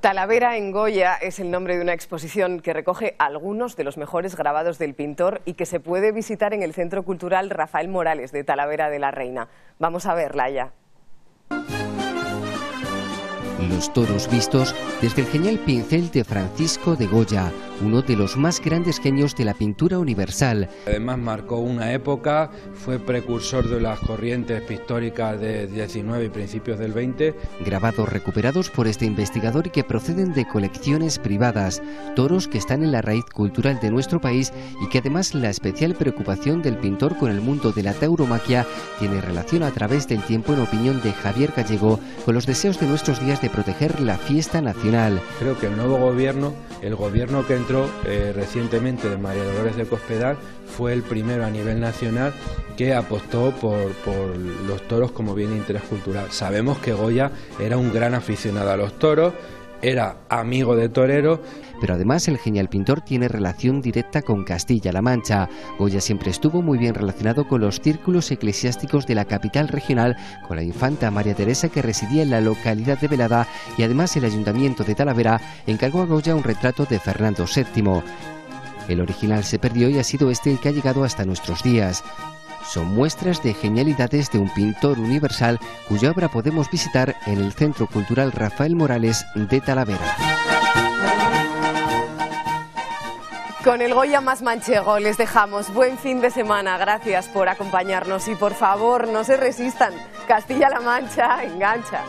Talavera en Goya es el nombre de una exposición que recoge algunos de los mejores grabados del pintor y que se puede visitar en el Centro Cultural Rafael Morales de Talavera de la Reina. Vamos a verla ya. Los toros vistos desde el genial pincel de Francisco de Goya, uno de los más grandes genios de la pintura universal. Además marcó una época, fue precursor de las corrientes pictóricas del 19 y principios del 20. Grabados recuperados por este investigador y que proceden de colecciones privadas, toros que están en la raíz cultural de nuestro país y que además la especial preocupación del pintor con el mundo de la tauromaquia tiene relación a través del tiempo en opinión de Javier Gallego con los deseos de nuestros días de proteger la fiesta nacional. Creo que el nuevo gobierno, el gobierno que entró eh, recientemente de María Dolores de Cospedal, fue el primero a nivel nacional que apostó por, por los toros como bien de interés cultural. Sabemos que Goya era un gran aficionado a los toros, era amigo de torero. Pero además el genial pintor tiene relación directa con Castilla-La Mancha. Goya siempre estuvo muy bien relacionado con los círculos eclesiásticos de la capital regional, con la infanta María Teresa que residía en la localidad de Velada y además el ayuntamiento de Talavera encargó a Goya un retrato de Fernando VII. El original se perdió y ha sido este el que ha llegado hasta nuestros días son muestras de genialidades de un pintor universal cuya obra podemos visitar en el Centro Cultural Rafael Morales de Talavera. Con el Goya más manchego les dejamos buen fin de semana. Gracias por acompañarnos y por favor no se resistan. Castilla-La Mancha engancha.